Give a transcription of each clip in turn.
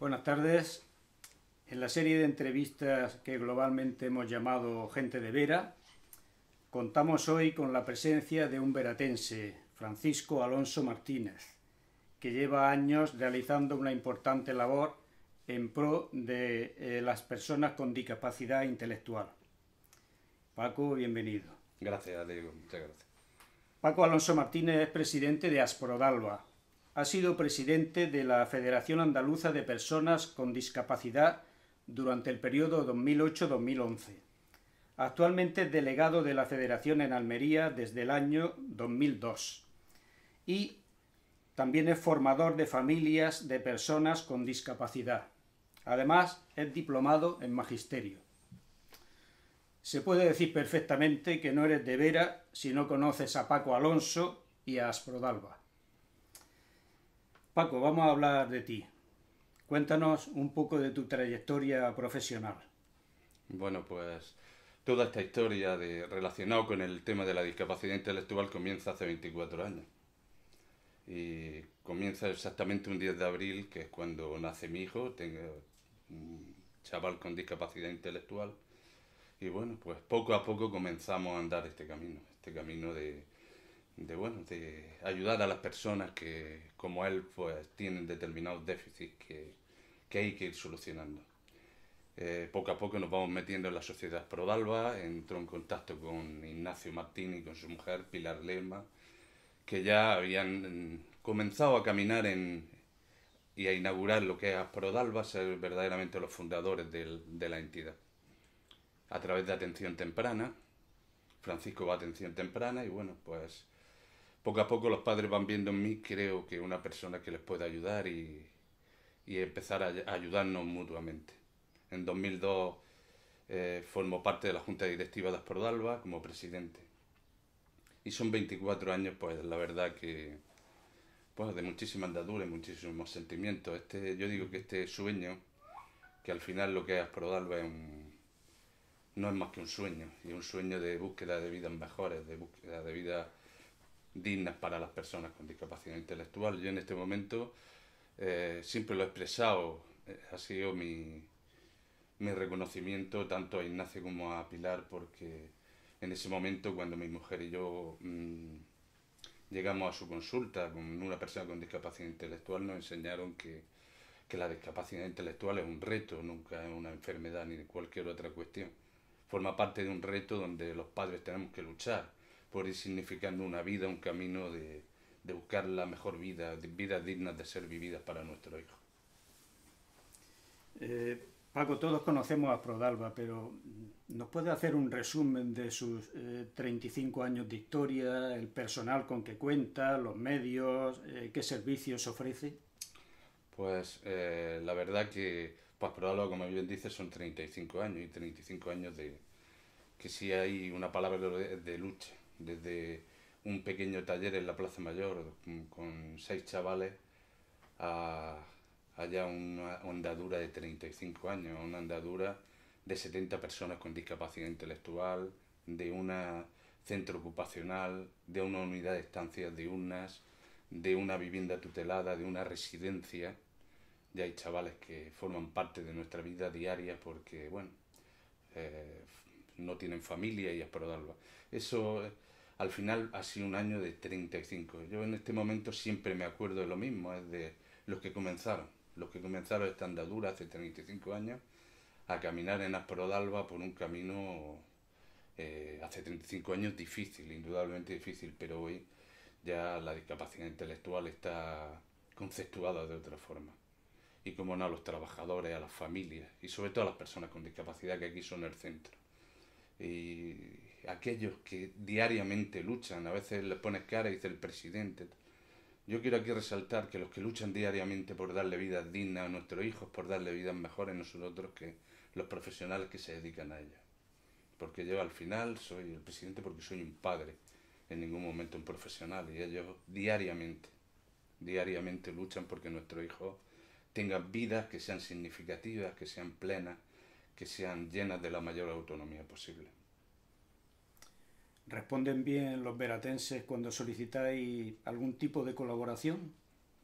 Buenas tardes. En la serie de entrevistas que globalmente hemos llamado Gente de Vera, contamos hoy con la presencia de un veratense, Francisco Alonso Martínez, que lleva años realizando una importante labor en pro de eh, las personas con discapacidad intelectual. Paco, bienvenido. Gracias, Diego. Muchas gracias. Paco Alonso Martínez es presidente de Asprodalba, ha sido presidente de la Federación Andaluza de Personas con Discapacidad durante el periodo 2008-2011. Actualmente delegado de la Federación en Almería desde el año 2002. Y también es formador de familias de personas con discapacidad. Además, es diplomado en magisterio. Se puede decir perfectamente que no eres de Vera si no conoces a Paco Alonso y a Asprodalba. Paco, vamos a hablar de ti. Cuéntanos un poco de tu trayectoria profesional. Bueno, pues toda esta historia de, relacionada con el tema de la discapacidad intelectual comienza hace 24 años. Y comienza exactamente un 10 de abril, que es cuando nace mi hijo, tengo un chaval con discapacidad intelectual. Y bueno, pues poco a poco comenzamos a andar este camino, este camino de, de bueno, de ayudar a las personas que, como él, pues tienen determinados déficits que, que hay que ir solucionando. Eh, poco a poco nos vamos metiendo en la sociedad Prodalba, entró en contacto con Ignacio Martín y con su mujer Pilar Lema, que ya habían comenzado a caminar en, y a inaugurar lo que es Prodalba, ser verdaderamente los fundadores del, de la entidad. A través de atención temprana, Francisco va a atención temprana y bueno, pues poco a poco los padres van viendo en mí, creo que una persona que les puede ayudar y, y empezar a, ayudarnos mutuamente. En 2002 eh, formo parte de la Junta Directiva de Asprodalba como presidente. Y son 24 años, pues la verdad que, pues de muchísima andadura y muchísimos sentimientos. Este, yo digo que este sueño, que al final lo que es Asprodalba es no es más que un sueño, y un sueño de búsqueda de vidas mejores, de búsqueda de vidas dignas para las personas con discapacidad intelectual. Yo en este momento eh, siempre lo he expresado, eh, ha sido mi, mi reconocimiento tanto a Ignacio como a Pilar porque en ese momento cuando mi mujer y yo mm, llegamos a su consulta con una persona con discapacidad intelectual nos enseñaron que, que la discapacidad intelectual es un reto, nunca es una enfermedad ni cualquier otra cuestión. Forma parte de un reto donde los padres tenemos que luchar por ir significando una vida, un camino de, de buscar la mejor vida, vidas dignas de ser vividas para nuestro hijo. Eh, Paco, todos conocemos a Prodalba, pero ¿nos puede hacer un resumen de sus 35 eh, años de historia, el personal con que cuenta, los medios, eh, qué servicios ofrece? Pues la verdad que pues Prodalba, como bien dice, son 35 años y 35 años de que sí hay una palabra de lucha desde un pequeño taller en la Plaza Mayor con seis chavales a allá una andadura de 35 años, una andadura de 70 personas con discapacidad intelectual, de un centro ocupacional, de una unidad de estancias diurnas, de una vivienda tutelada, de una residencia. Ya hay chavales que forman parte de nuestra vida diaria porque, bueno, eh, no tienen familia y es por darlo. Eso al final ha sido un año de 35. Yo en este momento siempre me acuerdo de lo mismo, es de los que comenzaron, los que comenzaron esta andadura hace 35 años a caminar en Asprodalba por un camino eh, hace 35 años difícil, indudablemente difícil, pero hoy ya la discapacidad intelectual está conceptuada de otra forma. Y como no, a los trabajadores, a las familias y sobre todo a las personas con discapacidad que aquí son el centro. Y aquellos que diariamente luchan, a veces les pones cara y dice el presidente. Yo quiero aquí resaltar que los que luchan diariamente por darle vida digna a nuestros hijos, por darle vidas mejores nosotros que los profesionales que se dedican a ella. Porque yo al final soy el presidente porque soy un padre, en ningún momento un profesional, y ellos diariamente, diariamente luchan porque nuestros hijos tengan vidas que sean significativas, que sean plenas, que sean llenas de la mayor autonomía posible. ¿Responden bien los veratenses cuando solicitáis algún tipo de colaboración?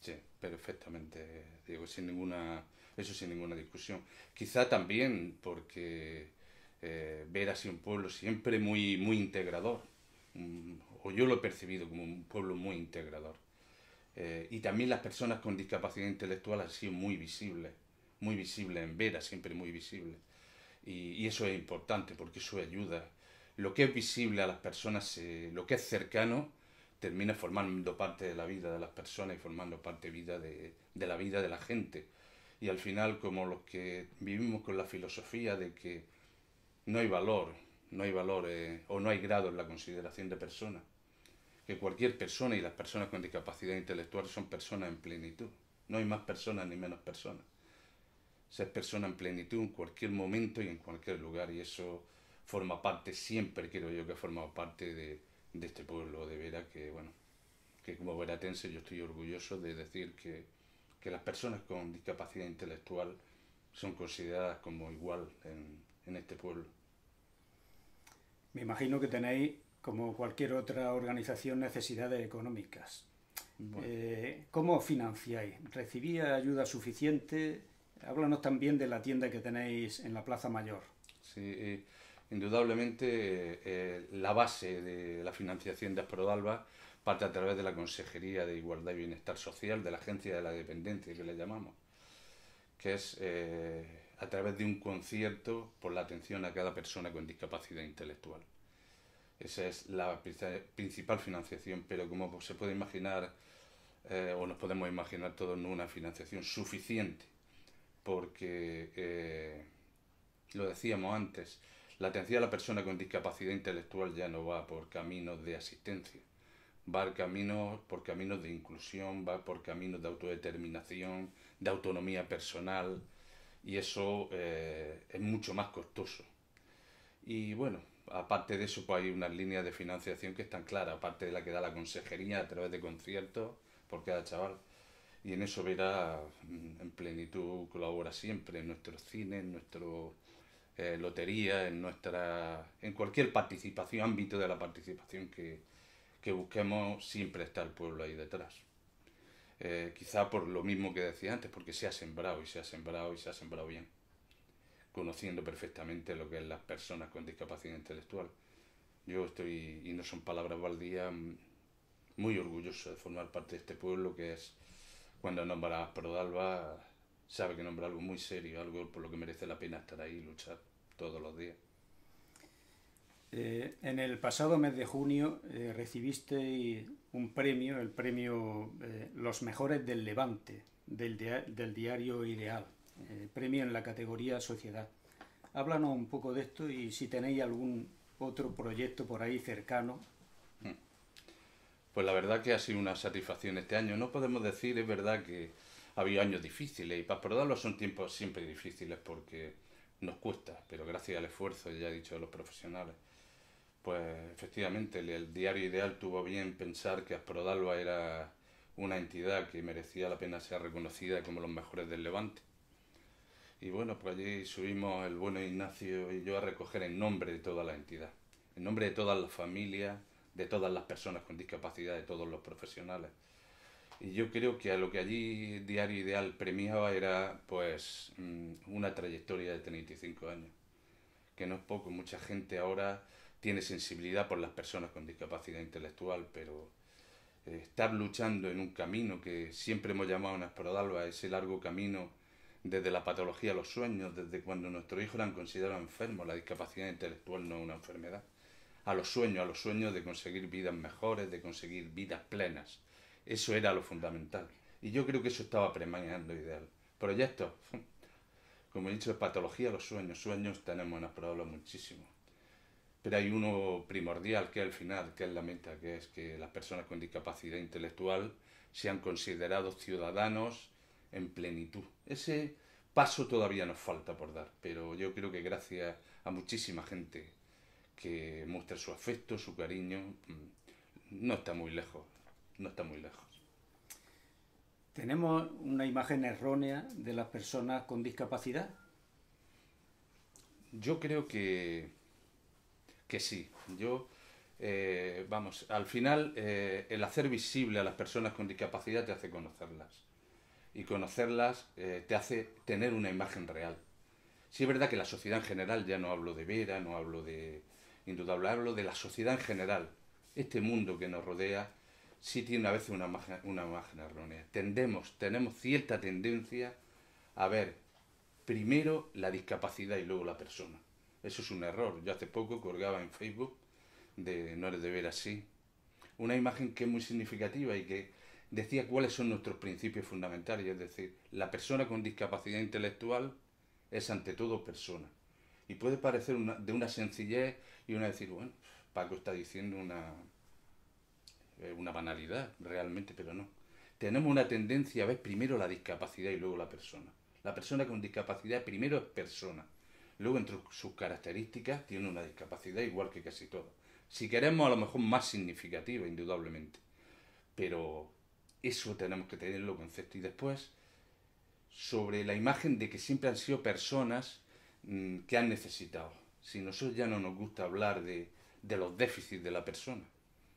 Sí, perfectamente, digo, sin ninguna, eso sin ninguna discusión. Quizá también porque eh, ver así un pueblo siempre muy, muy integrador, o yo lo he percibido como un pueblo muy integrador. Eh, y también las personas con discapacidad intelectual han sido muy visibles, muy visibles en Vera, siempre muy visibles. Y, eso es importante porque eso ayuda. Lo que es visible a las personas, eh, lo que es cercano, termina formando parte de la vida de las personas y formando parte vida de, de la vida de la gente. Y al final, como los que vivimos con la filosofía de que no hay valor, no hay valor eh, o no hay grado en la consideración de personas, que cualquier persona y las personas con discapacidad intelectual son personas en plenitud. No hay más personas ni menos personas. Ser persona en plenitud en cualquier momento y en cualquier lugar. Y eso forma parte, siempre quiero yo que ha formado parte de, de este pueblo de Vera, que bueno, que como veratense yo estoy orgulloso de decir que, que las personas con discapacidad intelectual son consideradas como igual en, en este pueblo. Me imagino que tenéis, como cualquier otra organización, necesidades económicas. Bueno. Eh, ¿Cómo financiáis? ¿Recibís ayuda suficiente? Háblanos también de la tienda que tenéis en la Plaza Mayor. Sí, eh, indudablemente eh, la base de la financiación de Asprodalba parte a través de la Consejería de Igualdad y Bienestar Social, de la Agencia de la Dependencia que le llamamos, que es eh, a través de un concierto por la atención a cada persona con discapacidad intelectual. Esa es la principal financiación, pero como se puede imaginar, o nos podemos imaginar todos, no una financiación suficiente, porque, eh, lo decíamos antes, la atención a la persona con discapacidad intelectual ya no va por caminos de asistencia, va caminos, por caminos de inclusión, va por caminos de autodeterminación, de autonomía personal, y eso eh, es mucho más costoso. Y bueno, aparte de eso, pues hay unas líneas de financiación que están claras, aparte de la que da la consejería a través de conciertos por cada chaval. Y en eso Vera mm, en plenitud colabora siempre, en nuestro cine, en nuestro eh, lotería, en nuestra en cualquier participación, ámbito de la participación que, que busquemos, siempre está el pueblo ahí detrás. Eh, quizá por lo mismo que decía antes, porque se ha sembrado y se ha sembrado y se ha sembrado bien, conociendo perfectamente lo que es las personas con discapacidad intelectual. Yo estoy, y no son palabras baldías, muy orgulloso de formar parte de este pueblo que es, cuando nombra a Prodalba, sabe que nombra algo muy serio, algo por lo que merece la pena estar ahí y luchar todos los días. Eh, en el pasado mes de junio eh, recibiste un premio, el premio eh, Los Mejores del Levante, del, del diario Ideal, premio en la categoría Sociedad. Háblanos un poco de esto y si tenéis algún otro proyecto por ahí cercano. Pues la verdad que ha sido una satisfacción este año. No podemos decir, es verdad que ha habido años difíciles y para probarlo son tiempos siempre difíciles porque nos cuesta, pero gracias al esfuerzo, ya he dicho, de los profesionales pues efectivamente el, diario Ideal tuvo bien pensar que Asprodalba era una entidad que merecía la pena ser reconocida como los mejores del Levante. Y bueno, pues allí subimos el bueno Ignacio y yo a recoger en nombre de toda la entidad, en nombre de todas las familias, de todas las personas con discapacidad, de todos los profesionales. Y yo creo que a lo que allí Diario Ideal premiaba era pues mm, una trayectoria de 35 años, que no es poco, mucha gente ahora tiene sensibilidad por las personas con discapacidad intelectual, pero eh, estar luchando en un camino que siempre hemos llamado una Prodalba, ese largo camino desde la patología a los sueños, desde cuando nuestros hijos eran considerados enfermos, la discapacidad intelectual no es una enfermedad, a los sueños, a los sueños de conseguir vidas mejores, de conseguir vidas plenas. Eso era lo fundamental. Y yo creo que eso estaba premaneando ideal. Proyectos, como he dicho, de patología los sueños. Sueños tenemos en Prodalba muchísimos pero hay uno primordial que es el final, que es la meta, que es que las personas con discapacidad intelectual sean considerados ciudadanos en plenitud. Ese paso todavía nos falta por dar, pero yo creo que gracias a muchísima gente que muestra su afecto, su cariño, mm, no está muy lejos, no está muy lejos. ¿Tenemos una imagen errónea de las personas con discapacidad? Yo creo que que sí. Yo eh, vamos, al final eh, el hacer visible a las personas con discapacidad te hace conocerlas. Y conocerlas eh, te hace tener una imagen real. Sí es verdad que la sociedad en general, ya no hablo de Vera, no hablo de indudable, hablo de la sociedad en general. Este mundo que nos rodea sí tiene a veces una imagen, una imagen errónea. Tendemos, tenemos cierta tendencia a ver primero la discapacidad y luego la persona. Eso es un error. Yo hace poco colgaba en Facebook de No eres de ver así. Una imagen que es muy significativa y que decía cuáles son nuestros principios fundamentales. Es decir, la persona con discapacidad intelectual es ante todo persona. Y puede parecer de una sencillez y una decir, bueno, Paco está diciendo una, eh, una banalidad realmente, pero no. Tenemos una tendencia a ver primero la discapacidad y luego la persona. La persona con discapacidad primero es persona. Luego, entre sus características, tiene una discapacidad igual que casi todas. Si queremos, a lo mejor más significativa, indudablemente. Pero eso tenemos que tenerlo en concepto. Y después, sobre la imagen de que siempre han sido personas mm, que han necesitado. Si nosotros ya no nos gusta hablar de, de los déficits de la persona,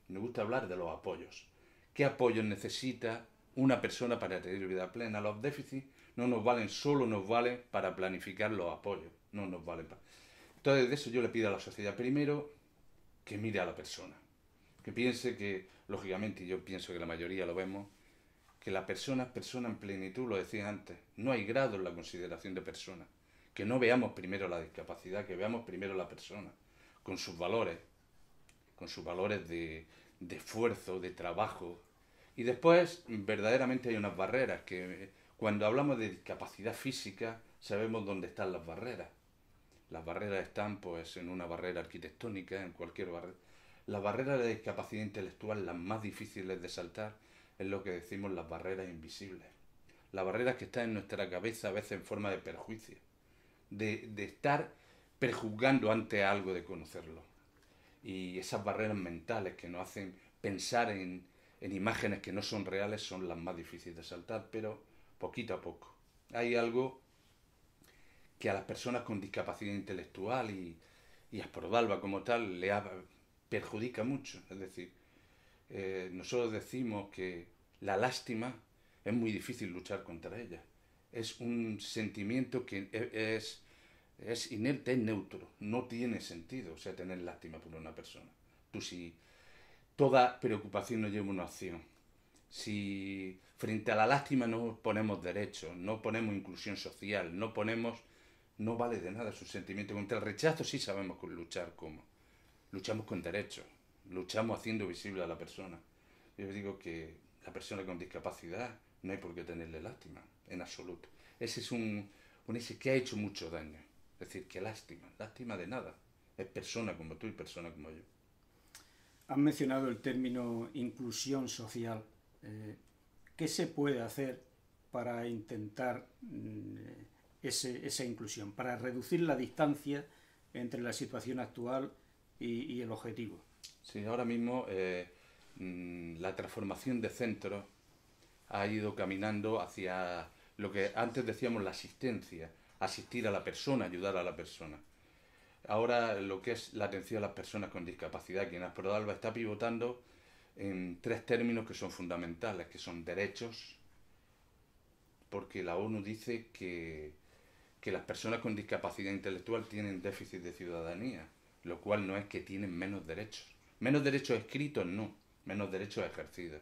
nos gusta hablar de los apoyos. ¿Qué apoyos necesita una persona para tener vida plena? Los déficits no nos valen, solo nos valen para planificar los apoyos, no nos valen para... Entonces, de eso yo le pido a la sociedad primero que mire a la persona, que piense que, lógicamente, yo pienso que la mayoría lo vemos, que la persona es persona en plenitud, lo decía antes, no hay grado en la consideración de persona, que no veamos primero la discapacidad, que veamos primero la persona, con sus valores, con sus valores de, de esfuerzo, de trabajo, y después verdaderamente hay unas barreras que cuando hablamos de discapacidad física sabemos dónde están las barreras las barreras están pues en una barrera arquitectónica, en cualquier barrera. Las barreras de discapacidad intelectual, las más difíciles de saltar, es lo que decimos las barreras invisibles. Las barreras que están en nuestra cabeza a veces en forma de perjuicio, de, estar prejuzgando ante algo de conocerlo. Y esas barreras mentales que nos hacen pensar en, en imágenes que no son reales son las más difíciles de saltar, pero poquito a poco. Hay algo que a las personas con discapacidad intelectual y, y a Sporodalba como tal le perjudica mucho. Es decir, eh, nosotros decimos que la lástima es muy difícil luchar contra ella. Es un sentimiento que e, es, es inerte, es neutro, no tiene sentido, o sea, tener lástima por una persona. Tú si toda preocupación nos lleva a una acción, si frente a la lástima no ponemos derechos, no ponemos inclusión social, no ponemos no vale de nada su sentimiento. Contra el rechazo sí sabemos luchar cómo. Luchamos con derechos, luchamos haciendo visible a la persona. Yo digo que la persona con discapacidad no hay por qué tenerle lástima, en absoluto. Ese es un, un ese que ha hecho mucho daño. Es decir, que lástima, lástima de nada. Es persona como tú y persona como yo. Han mencionado el término inclusión social. Eh, ¿Qué se puede hacer para intentar mm, esa inclusión, para reducir la distancia entre la situación actual y, el objetivo. Sí, ahora mismo eh, mm, la transformación de centros ha ido caminando hacia lo que antes decíamos la asistencia, asistir a la persona, ayudar a la persona. Ahora lo que es la atención a las personas con discapacidad, que en Asprodalba está pivotando en tres términos que son fundamentales, que son derechos, porque la ONU dice que que las personas con discapacidad intelectual tienen déficit de ciudadanía, lo cual no es que tienen menos derechos. Menos derechos escritos, no, menos derechos ejercidos.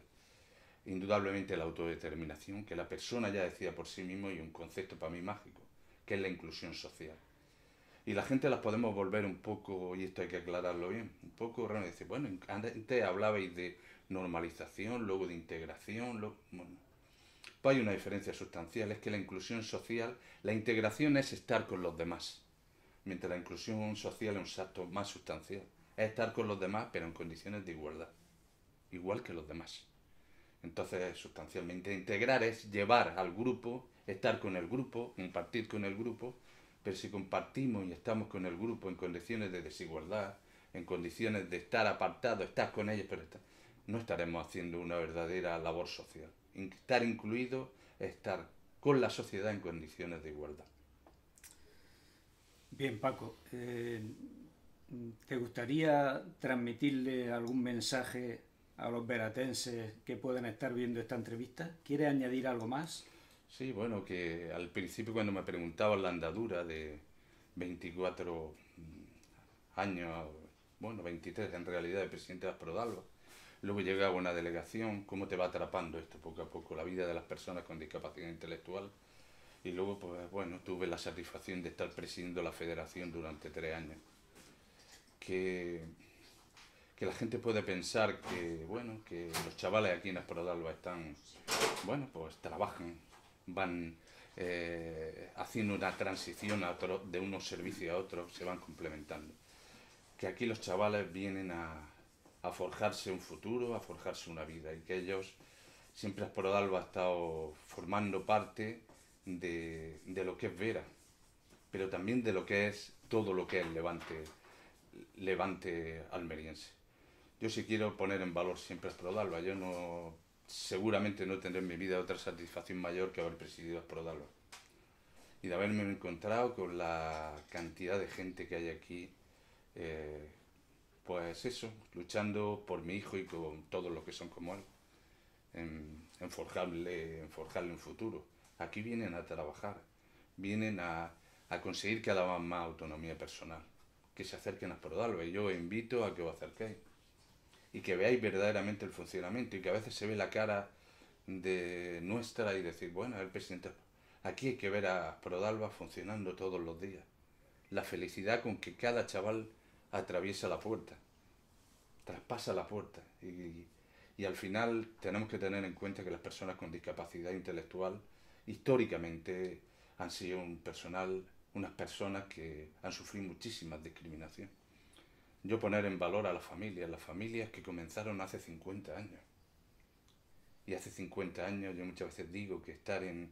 Indudablemente la autodeterminación, que la persona ya decía por sí mismo y un concepto para mí mágico, que es la inclusión social. Y la gente las podemos volver un poco, y esto hay que aclararlo bien, un poco, dice, bueno, antes hablabais de normalización, luego de integración, luego, hay una diferencia sustancial, es que la inclusión social, la integración es estar con los demás, mientras la inclusión social es un salto más sustancial, es estar con los demás pero en condiciones de igualdad, igual que los demás. Entonces, sustancialmente, integrar es llevar al grupo, estar con el grupo, compartir con el grupo, pero si compartimos y estamos con el grupo en condiciones de desigualdad, en condiciones de estar apartado, estar con ellos, pero no estaremos haciendo una verdadera labor social estar incluido estar con la sociedad en condiciones de igualdad. Bien, Paco. Eh, ¿Te gustaría transmitirle algún mensaje a los veratenses que puedan estar viendo esta entrevista? ¿Quieres añadir algo más? Sí, bueno, que al principio cuando me preguntaban la andadura de 24 años, bueno, 23 en realidad, de presidente de Asprodalba, luego llegaba una delegación, cómo te va atrapando esto poco a poco, la vida de las personas con discapacidad intelectual. Y luego, pues bueno, tuve la satisfacción de estar presidiendo la federación durante tres años. Que, que la gente puede pensar que, bueno, que los chavales aquí en Asprodalba están, bueno, pues trabajan, van eh, haciendo una transición a otro, de unos servicios a otros, se van complementando. Que aquí los chavales vienen a, forjarse un futuro, a forjarse una vida y que ellos, siempre Asprodalba ha estado formando parte de, de, lo que es Vera, pero también de lo que es todo lo que es Levante, Levante almeriense. Yo sí quiero poner en valor siempre Asprodalba, yo no seguramente no tendré en mi vida otra satisfacción mayor que haber presidido Asprodalba. Y de haberme encontrado con la cantidad de gente que hay aquí, eh, pues eso, luchando por mi hijo y con todos los que son como él, en, en, forjarle, en forjarle un futuro. Aquí vienen a trabajar, vienen a, a conseguir cada vez más autonomía personal, que se acerquen a Asprodalba. Y yo invito a que os acerquéis y que veáis verdaderamente el funcionamiento y que a veces se ve la cara de nuestra y decir, bueno, el presidente, aquí hay que ver a Prodalba funcionando todos los días. La felicidad con que cada chaval atraviesa la puerta, traspasa la puerta y, y al final tenemos que tener en cuenta que las personas con discapacidad intelectual históricamente han sido un personal, unas personas que han sufrido muchísimas discriminaciones yo poner en valor a las familias, las familias que comenzaron hace 50 años. Y hace 50 años yo muchas veces digo que estar en,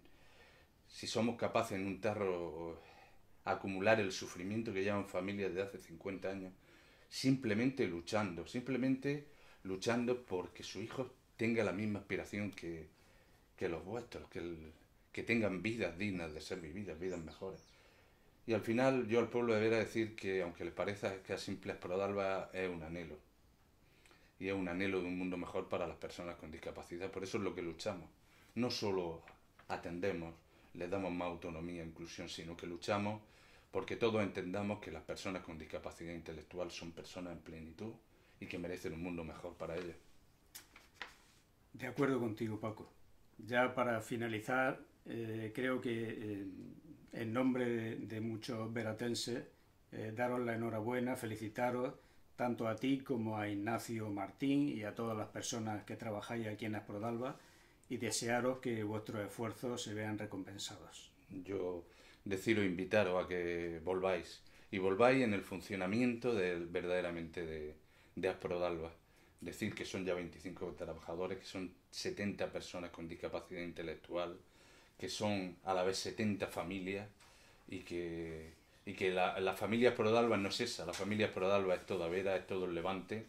si somos capaces en un tarro acumular el sufrimiento que llevan familias de hace 50 años, simplemente luchando, simplemente luchando porque su hijo tenga la misma aspiración que, que los vuestros, que, el, que tengan vidas dignas de ser vividas, vidas mejores. Y al final yo al pueblo debería decir que, aunque les parezca que a simples Prodalba es un anhelo. Y es un anhelo de un mundo mejor para las personas con discapacidad. Por eso es lo que luchamos. No solo atendemos, les damos más autonomía e inclusión, sino que luchamos porque todos entendamos que las personas con discapacidad intelectual son personas en plenitud y que merecen un mundo mejor para ellas. De acuerdo contigo, Paco. Ya para finalizar, eh, creo que eh, en nombre de, de muchos veratenses, eh, daros la enhorabuena, felicitaros tanto a ti como a Ignacio Martín y a todas las personas que trabajáis aquí en Asprodalba y desearos que vuestros esfuerzos se vean recompensados. Yo deciros invitaros a que volváis y volváis en el funcionamiento del, verdaderamente de, de Asprodalba. Decir que son ya 25 trabajadores, que son 70 personas con discapacidad intelectual, que son a la vez 70 familias y que, y que la, la familia Prodalba no es esa, la familia Prodalba es toda Vera, es todo el Levante,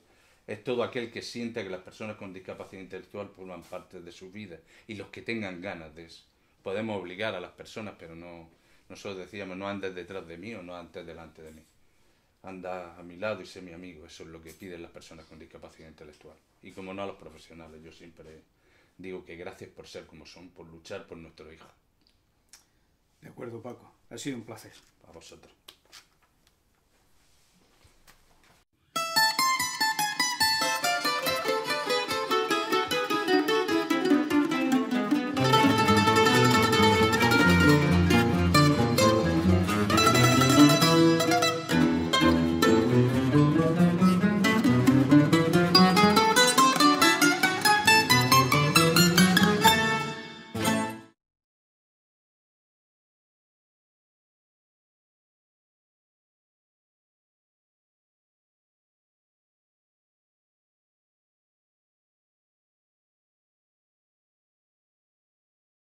es todo aquel que sienta que las personas con discapacidad intelectual forman parte de su vida y los que tengan ganas de eso. Podemos obligar a las personas, pero no, nosotros decíamos, no andes detrás de mí o no andes delante de mí. Anda a mi lado y sé mi amigo, eso es lo que piden las personas con discapacidad intelectual. Y como no a los profesionales, yo siempre digo que gracias por ser como son, por luchar por nuestro hijo. De acuerdo, Paco. Ha sido un placer. A vosotros.